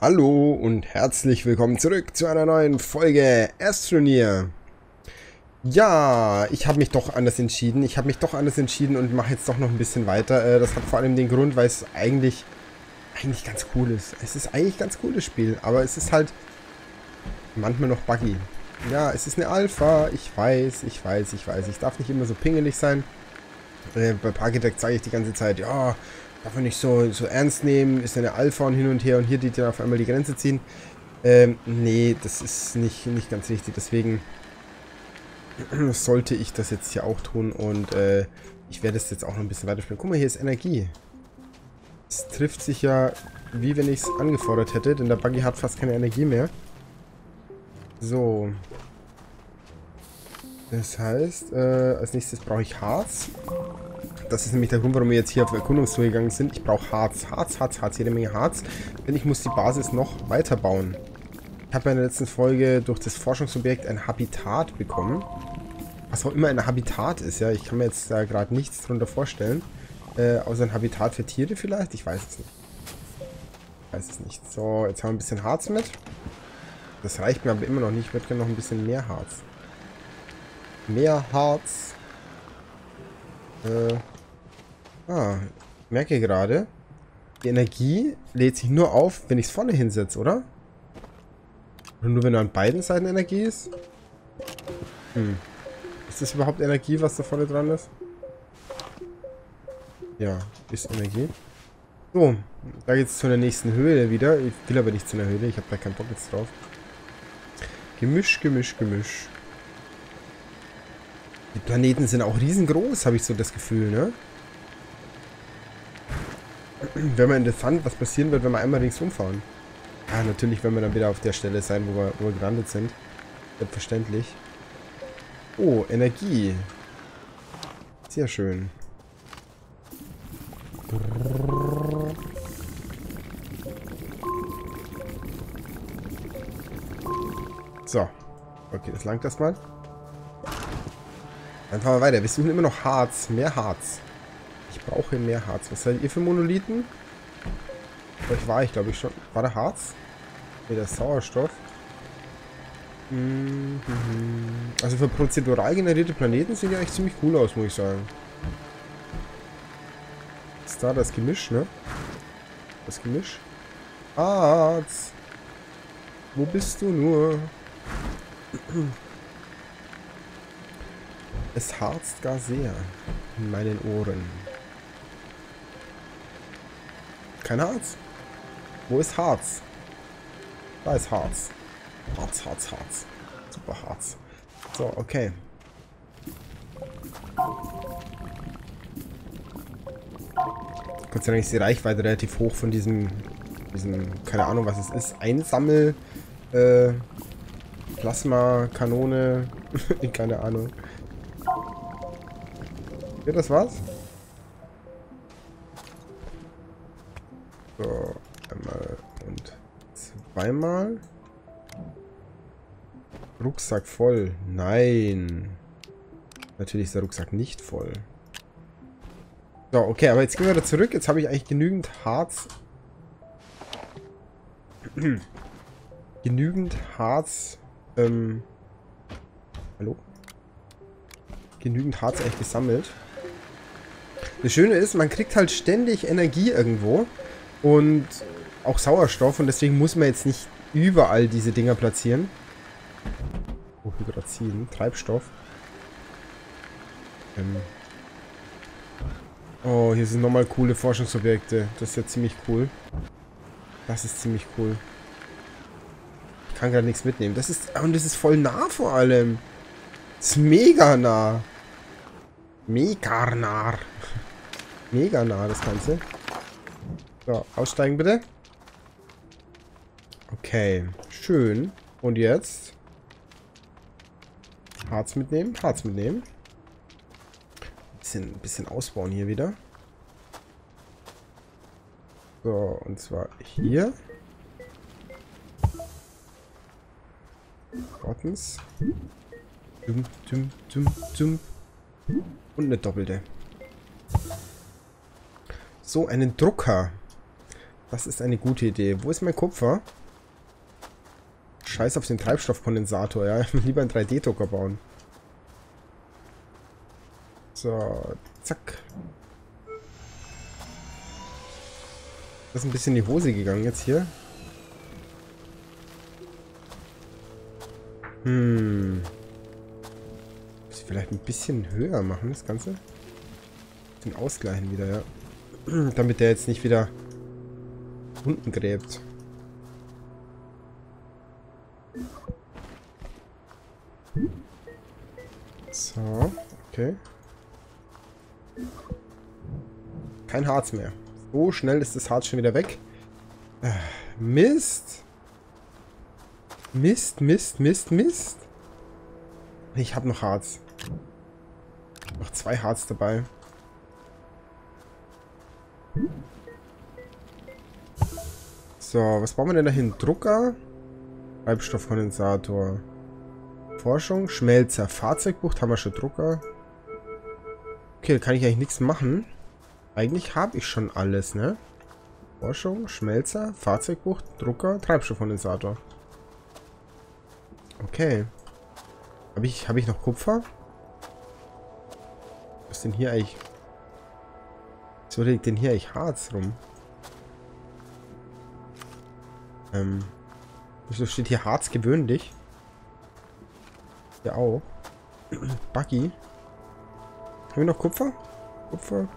Hallo und herzlich willkommen zurück zu einer neuen Folge Astroneer. Ja, ich habe mich doch anders entschieden. Ich habe mich doch anders entschieden und mache jetzt doch noch ein bisschen weiter. Äh, das hat vor allem den Grund, weil es eigentlich, eigentlich ganz cool ist. Es ist eigentlich ein ganz cooles Spiel, aber es ist halt manchmal noch buggy. Ja, es ist eine Alpha. Ich weiß, ich weiß, ich weiß. Ich darf nicht immer so pingelig sein. Äh, bei Parkitect sage ich die ganze Zeit, ja, darf man nicht so, so ernst nehmen, ist eine Alpha und hin und her und hier die dann auf einmal die Grenze ziehen. Ähm, nee, das ist nicht, nicht ganz richtig. Deswegen sollte ich das jetzt hier auch tun und äh, ich werde es jetzt auch noch ein bisschen weiterspielen. Guck mal, hier ist Energie. Es trifft sich ja, wie wenn ich es angefordert hätte, denn der Buggy hat fast keine Energie mehr. So. Das heißt, äh, als nächstes brauche ich Harz. Das ist nämlich der Grund, warum wir jetzt hier auf Erkundungstour gegangen sind. Ich brauche Harz, Harz, Harz, Harz, jede Menge Harz. Denn ich muss die Basis noch weiter bauen. Ich habe ja in der letzten Folge durch das Forschungsobjekt ein Habitat bekommen. Was auch immer ein Habitat ist, ja. Ich kann mir jetzt da gerade nichts drunter vorstellen. Äh, außer ein Habitat für Tiere vielleicht? Ich weiß es nicht. Ich weiß es nicht. So, jetzt haben wir ein bisschen Harz mit. Das reicht mir aber immer noch nicht. Ich würde gerne noch ein bisschen mehr Harz. Mehr Harz. Äh, Ah, merke gerade, die Energie lädt sich nur auf, wenn ich es vorne hinsetze, oder? Oder nur wenn an beiden Seiten Energie ist? Hm. Ist das überhaupt Energie, was da vorne dran ist? Ja, ist Energie. So, da geht es zu der nächsten Höhle wieder. Ich will aber nicht zu einer Höhle, ich habe da keinen Bock jetzt drauf. Gemisch, Gemisch, Gemisch. Die Planeten sind auch riesengroß, habe ich so das Gefühl, ne? Wäre mal interessant, was passieren wird, wenn wir einmal ringsum fahren. Ja, natürlich, wenn wir dann wieder auf der Stelle sein, wo wir, wo wir gelandet sind. Selbstverständlich. Oh, Energie. Sehr schön. So. Okay, das langt erstmal. Dann fahren wir weiter. Wir suchen immer noch Harz. Mehr Harz. Ich brauche mehr Harz. Was seid ihr für Monolithen? Vielleicht war ich, glaube ich, schon. War der Harz? Ne, der Sauerstoff. Mhm. Also für prozedural generierte Planeten sehen die eigentlich ziemlich cool aus, muss ich sagen. Ist da das Gemisch, ne? Das Gemisch. Harz! Wo bist du nur? Es harzt gar sehr in meinen Ohren. Kein Harz. Wo ist Harz? Da ist Harz. Harz, Harz, Harz. Super Harz. So, okay. Gott sei Dank ist die Reichweite relativ hoch von diesem, diesem, keine Ahnung was es ist, Einsammel, äh, Plasma-Kanone, keine Ahnung. Wird das was? Zweimal. Rucksack voll. Nein. Natürlich ist der Rucksack nicht voll. So, okay, aber jetzt gehen wir wieder zurück. Jetzt habe ich eigentlich genügend Harz. genügend Harz. Ähm. Hallo? Genügend Harz eigentlich gesammelt. Das Schöne ist, man kriegt halt ständig Energie irgendwo und auch Sauerstoff und deswegen muss man jetzt nicht überall diese Dinger platzieren. Oh, Hydrazin, Treibstoff. Ähm. Oh, hier sind nochmal coole Forschungsobjekte. Das ist ja ziemlich cool. Das ist ziemlich cool. Ich kann gerade nichts mitnehmen. Das ist. Und das ist voll nah vor allem. Das ist mega nah. Mega nah. Mega nah, das Ganze. So, aussteigen bitte. Okay, schön. Und jetzt? Harz mitnehmen, Harz mitnehmen. Bisschen, bisschen ausbauen hier wieder. So, und zwar hier. Wartens. Dum, dum, dum, dum. Und eine doppelte. So, einen Drucker. Das ist eine gute Idee. Wo ist mein Kupfer? Scheiß auf den Treibstoffkondensator, ja. Lieber einen 3D-Drucker bauen. So, zack. Das ist ein bisschen in die Hose gegangen jetzt hier. Hm. Muss ich vielleicht ein bisschen höher machen, das Ganze? Den ausgleichen wieder, ja. Damit der jetzt nicht wieder unten gräbt. So, okay. Kein Harz mehr. So schnell ist das Harz schon wieder weg. Äh, Mist. Mist, Mist, Mist, Mist. Ich habe noch Harz. Noch zwei Harz dabei. So, was brauchen wir denn dahin? Drucker, Treibstoffkondensator, Forschung, Schmelzer, Fahrzeugbucht, haben wir schon Drucker. Okay, da kann ich eigentlich nichts machen. Eigentlich habe ich schon alles, ne? Forschung, Schmelzer, Fahrzeugbucht, Drucker, Treibstoffkondensator. Okay. Habe ich, hab ich noch Kupfer? Was ist denn hier eigentlich? Wieso liegt denn hier eigentlich Harz rum? Ähm. Wieso steht hier Harz gewöhnlich? Ja auch. Buggy. Haben wir noch Kupfer? Kupfer.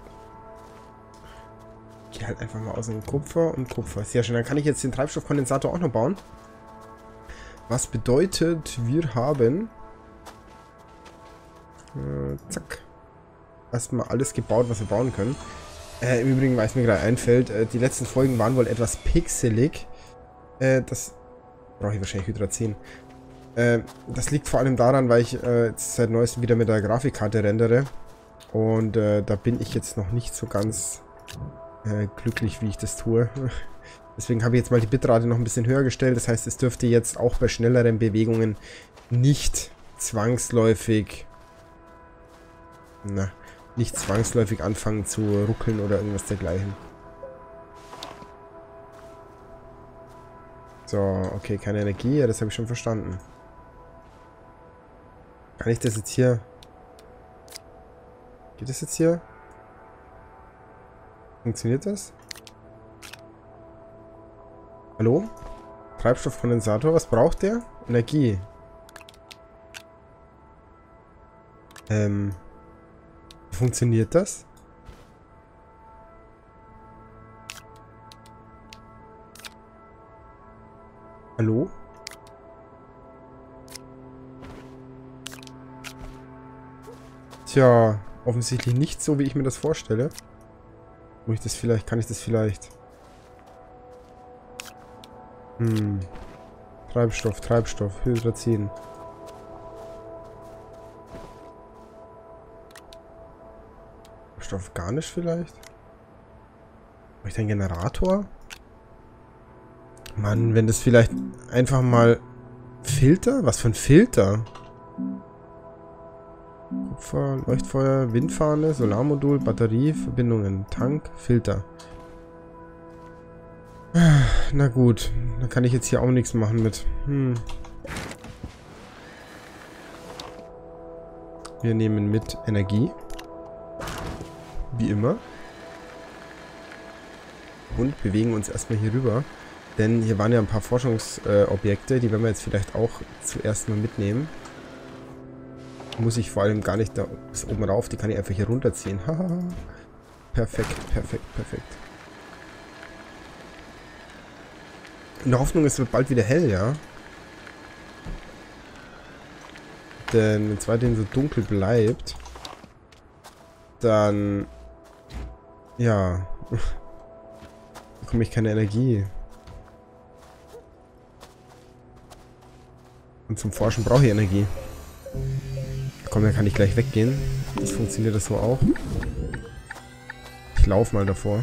Geh halt einfach mal aus dem Kupfer und Kupfer. Sehr schön. Dann kann ich jetzt den Treibstoffkondensator auch noch bauen. Was bedeutet, wir haben... Äh, zack. Erstmal alles gebaut, was wir bauen können. Äh, Im Übrigen, weil es mir gerade einfällt, äh, die letzten Folgen waren wohl etwas pixelig. Äh, das brauche ich wahrscheinlich Hydrazin. Äh, das liegt vor allem daran, weil ich äh, seit neuestem wieder mit der Grafikkarte rendere. Und äh, da bin ich jetzt noch nicht so ganz äh, glücklich, wie ich das tue. Deswegen habe ich jetzt mal die Bitrate noch ein bisschen höher gestellt. Das heißt, es dürfte jetzt auch bei schnelleren Bewegungen nicht zwangsläufig na, nicht zwangsläufig anfangen zu ruckeln oder irgendwas dergleichen. So, okay, keine Energie. Ja, das habe ich schon verstanden. Kann ich das jetzt hier... Geht das jetzt hier? Funktioniert das? Hallo? Treibstoffkondensator, was braucht der? Energie. Ähm... Funktioniert das? Hallo? Tja, offensichtlich nicht so, wie ich mir das vorstelle. Muss ich das vielleicht, kann ich das vielleicht... Hm. Treibstoff, Treibstoff, Hydrazin. Treibstoff gar nicht vielleicht? Habe ich den Generator? Mann, wenn das vielleicht einfach mal... Filter? Was für ein Filter? Kupfer, Leuchtfeuer, Windfahne, Solarmodul, Batterie, Verbindungen, Tank, Filter. Na gut, da kann ich jetzt hier auch nichts machen mit. Hm. Wir nehmen mit Energie. Wie immer. Und bewegen uns erstmal hier rüber. Denn hier waren ja ein paar Forschungsobjekte, äh, die werden wir jetzt vielleicht auch zuerst mal mitnehmen. Muss ich vor allem gar nicht da oben rauf, die kann ich einfach hier runterziehen. perfekt, perfekt, perfekt. In der Hoffnung, es wird bald wieder hell, ja. Denn wenn es weiterhin so dunkel bleibt, dann... Ja. bekomme ich keine Energie. Und zum Forschen brauche ich Energie. Komm, dann kann ich gleich weggehen. Das funktioniert das so auch. Ich laufe mal davor.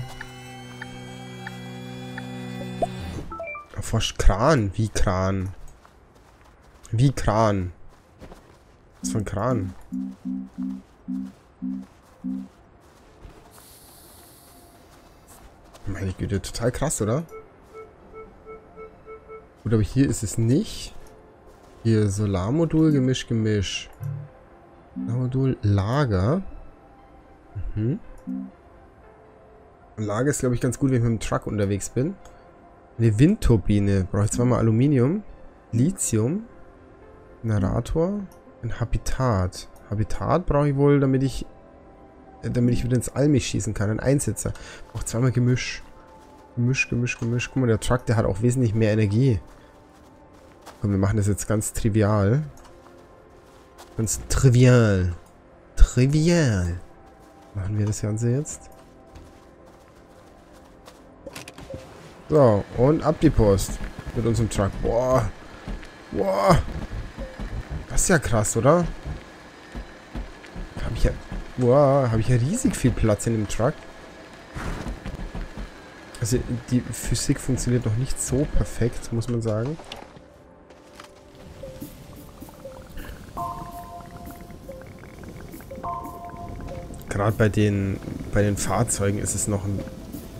Erforscht Kran. Wie Kran? Wie Kran? Was für ein Kran? Meine Güte, total krass, oder? Gut, aber hier ist es nicht. Hier Solarmodul, Gemisch, Gemisch. Solarmodul, Lager. Mhm. Lager ist, glaube ich, ganz gut, wenn ich mit dem Truck unterwegs bin. Eine Windturbine. Brauche ich zweimal Aluminium. Lithium. Generator. Ein Habitat. Habitat brauche ich wohl, damit ich damit ich wieder ins All mich schießen kann. Ein Einsitzer. Brauche zweimal Gemisch. Gemisch, Gemisch, Gemisch. Guck mal, der Truck, der hat auch wesentlich mehr Energie. Komm, wir machen das jetzt ganz trivial. Ganz trivial. Trivial. Machen wir das Ganze jetzt. So, und ab die Post. Mit unserem Truck. Boah. Boah. Das ist ja krass, oder? Habe ich ja... Boah, habe ich ja riesig viel Platz in dem Truck. Also die Physik funktioniert noch nicht so perfekt, muss man sagen. Gerade bei den, bei den Fahrzeugen ist es noch ein,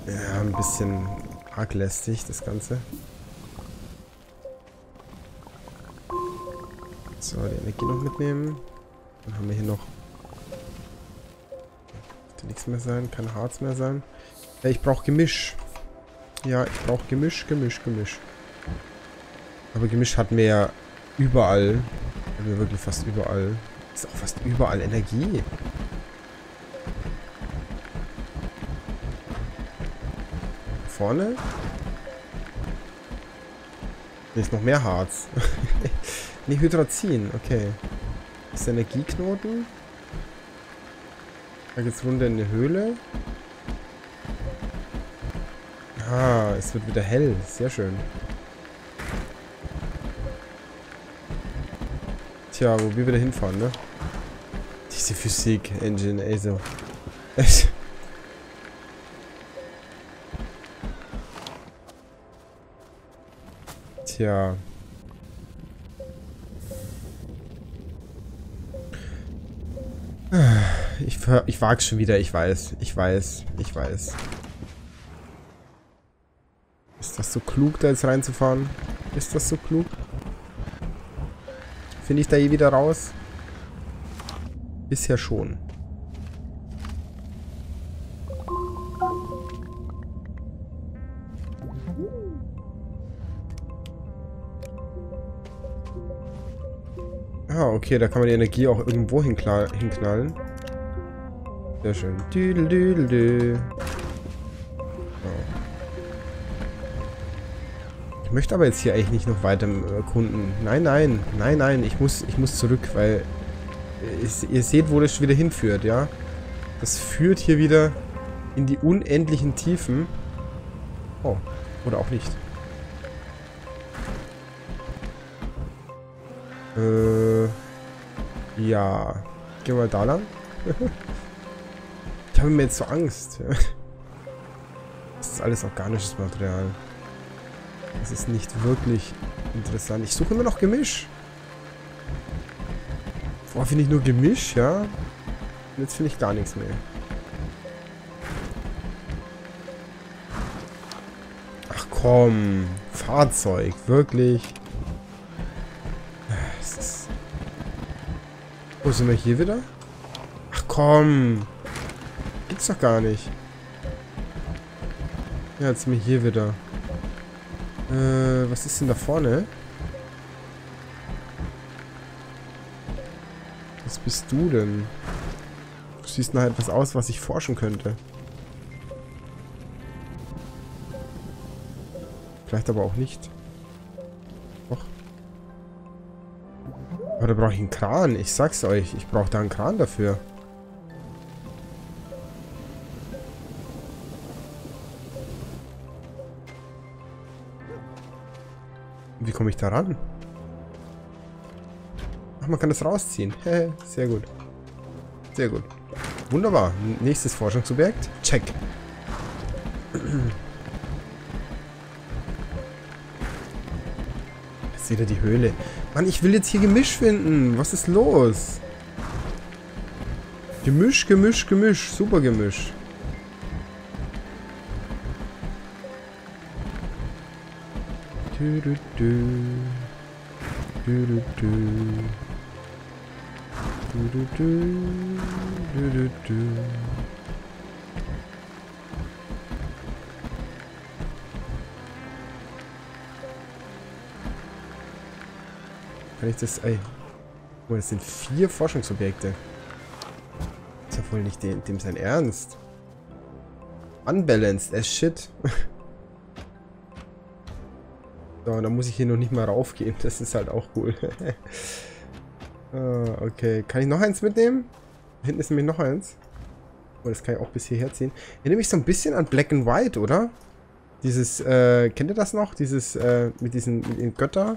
ja, ein bisschen arg lästig, das Ganze. So, die Energie noch mitnehmen. Dann haben wir hier noch... Dürfte nichts mehr sein, kein Harz mehr sein. Ja, ich brauche Gemisch. Ja, ich brauche Gemisch, Gemisch, Gemisch. Aber Gemisch hat mehr überall. Hat mir wirklich fast überall. Ist auch fast überall Energie. Vorne? Hier ist noch mehr Harz. ne, Hydrazin, okay. Das ist Energieknoten. Da geht's runter in die Höhle. Ah, es wird wieder hell. Sehr schön. Tja, wo wir wieder hinfahren, ne? Diese Physik-Engine, ey, Tja. Ich, ich wag's schon wieder, ich weiß. Ich weiß, ich weiß. Ist das so klug, da jetzt reinzufahren? Ist das so klug? Finde ich da je wieder raus? Bisher schon. Ah, okay, da kann man die Energie auch irgendwo hinknallen. Sehr schön. Düdel, düdel, düdel. Ich möchte aber jetzt hier eigentlich nicht noch weiter erkunden. Nein, nein, nein, nein, ich muss, ich muss zurück, weil ich, ihr seht, wo das wieder hinführt, ja? Das führt hier wieder in die unendlichen Tiefen. Oh, oder auch nicht. Äh, ja. Gehen wir da lang. ich habe mir jetzt so Angst. das ist alles organisches Material. Das ist nicht wirklich interessant. Ich suche immer noch Gemisch. Vorher finde ich nur Gemisch, ja. Und jetzt finde ich gar nichts mehr. Ach komm. Fahrzeug. Wirklich. Wo sind wir hier wieder? Ach komm. Gibt's doch gar nicht. Ja, jetzt sind wir hier wieder. Äh, was ist denn da vorne? Was bist du denn? Du siehst nach etwas aus, was ich forschen könnte. Vielleicht aber auch nicht. Da brauche ich einen Kran. Ich sag's euch. Ich brauche da einen Kran dafür. Wie komme ich da ran? Ach, man kann das rausziehen. Sehr gut. Sehr gut. Wunderbar. Nächstes Forschungsobjekt. Check. Jetzt wieder die Höhle. Mann, ich will jetzt hier Gemisch finden. Was ist los? Gemisch, Gemisch, Gemisch. Super Gemisch. Du, du, du. Du, du, du. Du, du, du. Kann ich das... Ey. Oh, das sind vier Forschungsobjekte. ist ja wohl nicht dem, dem sein Ernst. Unbalanced as shit. so, da muss ich hier noch nicht mal raufgehen. Das ist halt auch cool. ah, okay. Kann ich noch eins mitnehmen? Hinten ist nämlich noch eins. Oh, das kann ich auch bis hierher ziehen. Erinnere mich so ein bisschen an Black and White, oder? Dieses, äh, kennt ihr das noch? Dieses, äh, mit diesen, mit den Götter,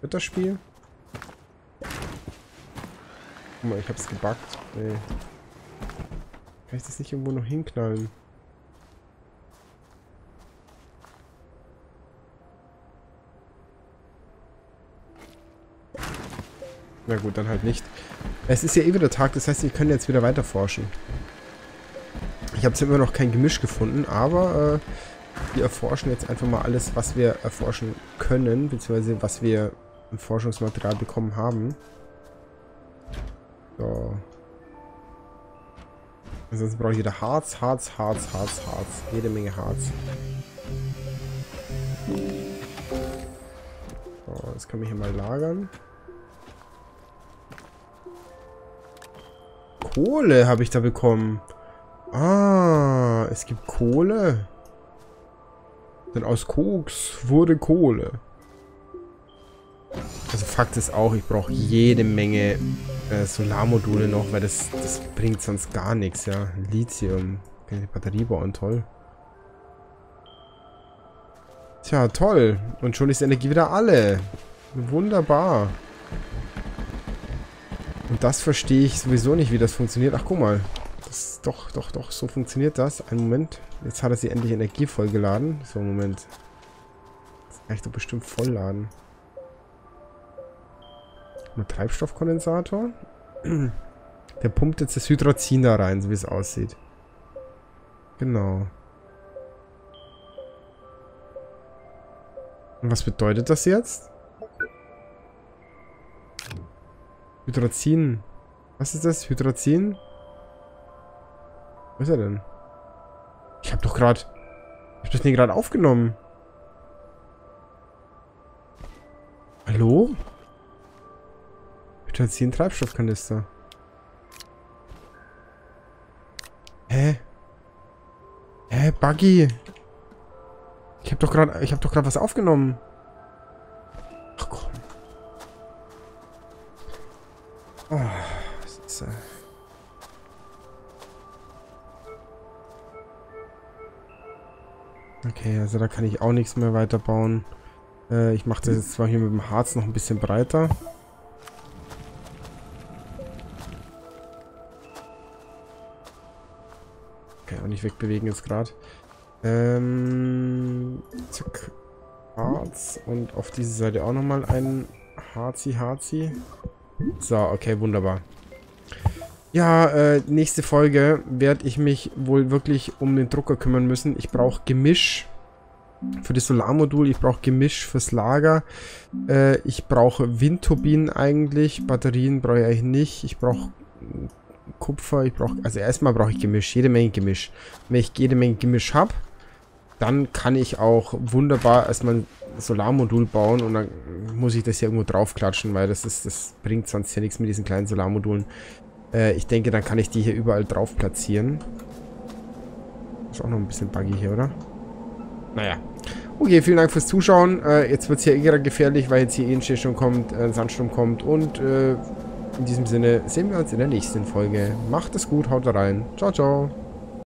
Götterspiel? Guck mal, ich hab's gebackt. Nee. Kann ich das nicht irgendwo noch hinknallen? Na gut, dann halt nicht. Es ist ja eh wieder Tag, das heißt, wir können jetzt wieder weiter forschen. Ich habe immer noch kein Gemisch gefunden, aber äh, wir erforschen jetzt einfach mal alles, was wir erforschen können, beziehungsweise was wir im Forschungsmaterial bekommen haben. So. Ansonsten brauche ich wieder Harz, Harz, Harz, Harz, Harz. Jede Menge Harz. So, das können wir hier mal lagern. Kohle habe ich da bekommen. Ah, es gibt Kohle. Denn aus Koks wurde Kohle. Also Fakt ist auch, ich brauche jede Menge äh, Solarmodule noch, weil das, das bringt sonst gar nichts, ja. Lithium. Kann die Batterie bauen, toll. Tja, toll. Und schon ist Energie wieder alle. Wunderbar. Und das verstehe ich sowieso nicht, wie das funktioniert. Ach, guck mal. Das, doch, doch, doch, so funktioniert das. Einen Moment. Jetzt hat er sie endlich Energie vollgeladen. So, Moment. Das ich doch bestimmt vollladen. Ein Treibstoffkondensator. Der pumpt jetzt das Hydrazin da rein, so wie es aussieht. Genau. Und was bedeutet das jetzt? Hydrazin. Was ist das? Hydrazin? Wo ist er denn? Ich hab doch gerade... Ich hab das Ding gerade aufgenommen. Hallo? Hydrazin Treibstoffkanister. Hä? Hä, Buggy? Ich hab doch gerade... Ich hab doch gerade was aufgenommen. Oh, ist, äh okay, also da kann ich auch nichts mehr weiterbauen. Äh, ich mache das jetzt zwar hier mit dem Harz noch ein bisschen breiter. Nicht wegbewegen jetzt gerade. Ähm, zack. Harz und auf diese Seite auch nochmal ein Harzi Harzi. So, okay, wunderbar. Ja, äh, nächste Folge werde ich mich wohl wirklich um den Drucker kümmern müssen. Ich brauche Gemisch für das Solarmodul. Ich brauche Gemisch fürs Lager. Äh, ich brauche Windturbinen eigentlich. Batterien brauche ich eigentlich nicht. Ich brauche Kupfer. Ich brauche, also erstmal brauche ich Gemisch. Jede Menge Gemisch. Wenn ich jede Menge Gemisch habe, dann kann ich auch wunderbar erstmal ein Solarmodul bauen und dann muss ich das hier irgendwo draufklatschen, weil das ist, das bringt sonst ja nichts mit diesen kleinen Solarmodulen. Äh, ich denke, dann kann ich die hier überall drauf platzieren. Ist auch noch ein bisschen buggy hier, oder? Naja. Okay, vielen Dank fürs Zuschauen. Äh, jetzt wird es hier eher gefährlich, weil jetzt hier eh ein Schneesturm kommt, äh, ein Sandsturm kommt und äh, in diesem Sinne sehen wir uns in der nächsten Folge. Macht es gut, haut rein. Ciao, ciao.